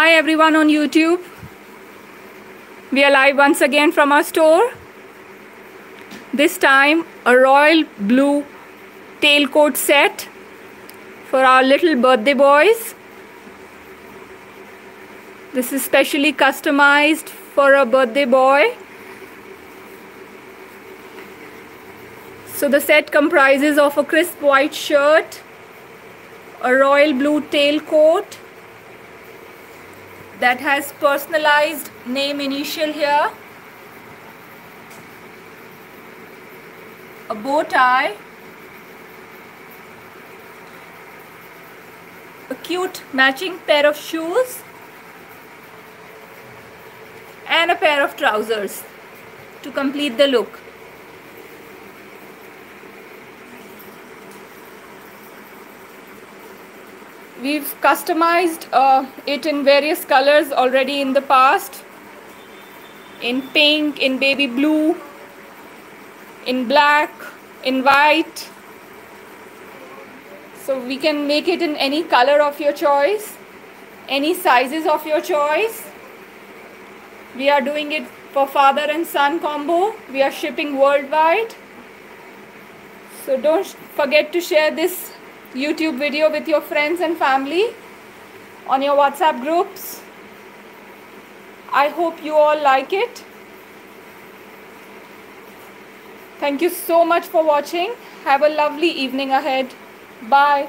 Hi everyone on YouTube. We are live once again from our store. This time a royal blue tailcoat set for our little birthday boys. This is specially customized for a birthday boy. So the set comprises of a crisp white shirt, a royal blue tailcoat that has personalized name initial here, a bow tie, a cute matching pair of shoes. And a pair of trousers to complete the look. We've customized uh, it in various colors already in the past. In pink, in baby blue, in black, in white. So we can make it in any color of your choice, any sizes of your choice. We are doing it for father and son combo. We are shipping worldwide. So don't forget to share this YouTube video with your friends and family on your WhatsApp groups. I hope you all like it. Thank you so much for watching. Have a lovely evening ahead. Bye.